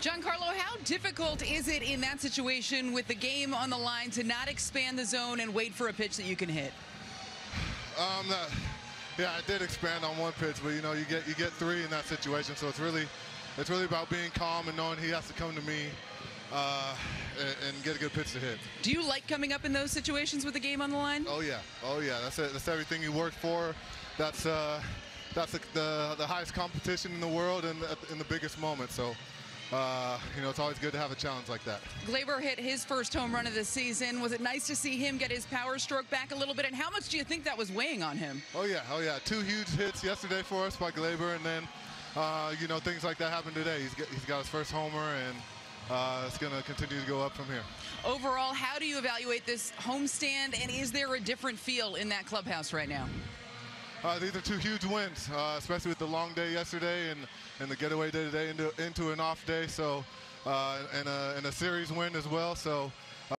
Giancarlo, how difficult is it in that situation with the game on the line to not expand the zone and wait for a pitch that you can hit? Um, uh, yeah, I did expand on one pitch, but you know, you get you get three in that situation, so it's really it's really about being calm and knowing he has to come to me uh, and, and, get a good pitch to hit. Do you like coming up in those situations with the game on the line? Oh yeah, oh yeah. That's it. That's everything you work for. That's uh, that's the, the, the highest competition in the world and in the biggest moment. So. Uh, you know, it's always good to have a challenge like that. Gleyber hit his first home run of the season. Was it nice to see him get his power stroke back a little bit? And how much do you think that was weighing on him? Oh yeah, oh yeah. Two huge hits yesterday for us by Gleyber. and then uh, you know things like that happen today. He's got, he's got his first homer, and uh, it's going to continue to go up from here. Overall, how do you evaluate this homestand, and is there a different feel in that clubhouse right now? Uh, these are two huge wins, uh, especially with the long day yesterday and, and the getaway day today into, into an off day. So, uh, and, a, and a series win as well. So,